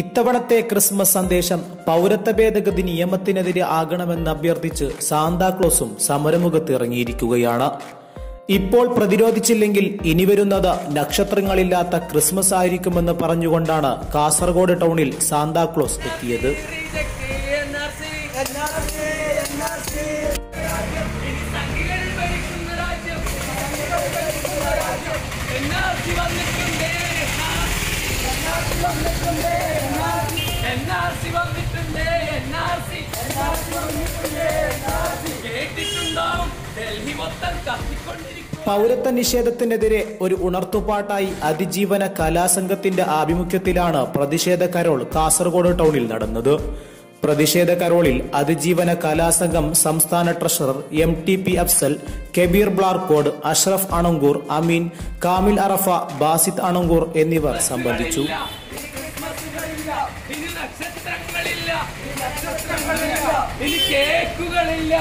ഇത്തവണത്തെ ക്രിസ്മസ് സന്ദേശം പൗരത്വ ഭേദഗതി നിയമത്തിനെതിരെ ആകണമെന്ന് അഭ്യർത്ഥിച്ച് സാന്താക്ലോസും സമരമുഖത്ത് ഇറങ്ങിയിരിക്കുകയാണ്. ഇപ്പോൾ പ്രതിരോധിച്ചില്ലെങ്കിൽ ഇനി വരുന്നത് നക്ഷത്രങ്ങളില്ലാത്ത ക്രിസ്മസ് ആയിരിക്കുമെന്ന് പറഞ്ഞുകൊണ്ടാണ് കാസർഗോഡ് ടൗണിൽ സാന്താക്ലോസ് എത്തിയത്. ഡൽഹി മൊത്തം കത്തിക്കൊണ്ടിരിക്കും പൗരത്വ നിഷേധത്തിനെതിരെ ഒരു ഉണർത്തുപാട്ടായി അതിജീവന കലാസംഘത്തിന്റെ ആഭിമുഖ്യത്തിലാണ് പ്രതിഷേധ കരോൾ കാസർഗോഡ് ടൗണിൽ നടന്നത്. പ്രതിഷേധ കരോളിൽ അതിജീവന കലാസംഘം സംസ്ഥാന treasurer M T P Afsal Kabeer Blarkode Ashraf Anangoor Ameen Kamil Arafa Basith Anangoor എന്നിവർ സംബന്ധിച്ചു. ഇനി നക്ഷത്രങ്ങളില്ല. ഇനി നക്ഷത്രങ്ങളില്ല. ഇനി കേക്കുകളില്ല.